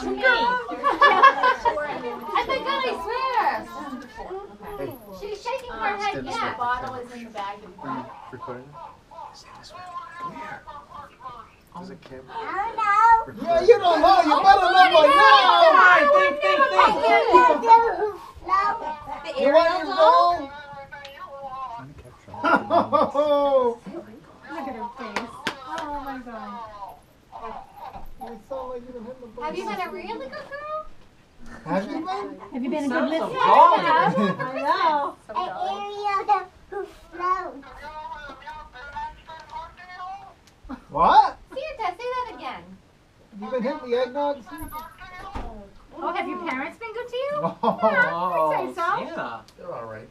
to me. I think I swear. She's shaking her head. Yeah. Bottle is in the bag recording? Stand this way. Come here. There's a camera. Yeah, you don't know. You better know by now. You want to? Trying to capture all Look at her face. Oh my god. You sound like you done hit the Have you been a really good girl? Have you been? Have you been a good Sounds listener? so wrong. I know. What? Santa, say that again. You been hitting the eggnog? Oh, have your parents been good to you? Oh. Oh, I'd say so. Santa. They're all right.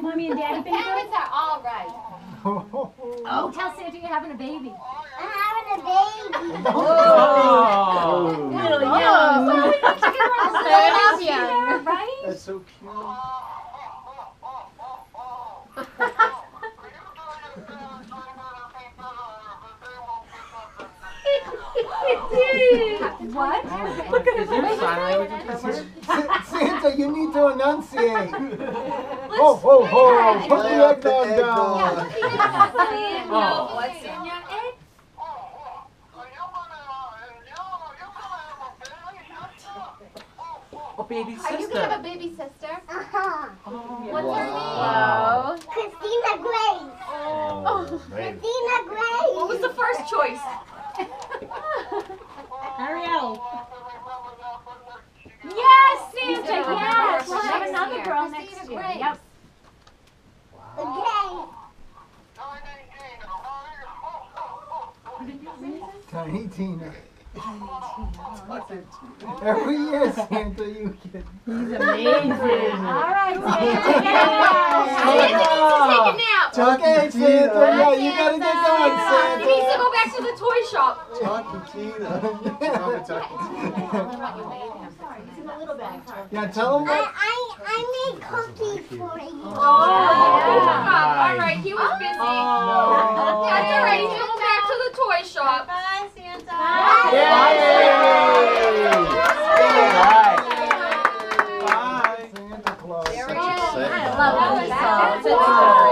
Mommy and daddy been good? Parents are all right. Oh, tell Santa you're having a baby. I'm having a baby. Oh. Little Oh, young. so young. Right? That's so cute. What? Oh, is there sign language Santa, you need to enunciate. Ho, ho, ho. Put the Lay out the eggnog down. eggnog. Oh. What's in your egg? Oh, baby Are you gonna have a sister. baby sister? Oh. What's her Wow. name? Christina Grace. Oh, baby. Christina Grace. What was the first choice? Ariel. Yes, Santa, Santa. yes. We'll have another year. girl Christina next year. Grace. Yep. Okay. Tiny Tina. Every year, Santa, you get. He's amazing. All right, Santa needs to take a nap. Okay, Santa, yeah, you gotta get going, He needs to go back to the toy shop. Talking Tina. Mama talking Tina. Yeah, tell him I, what. I, 那不好意思啊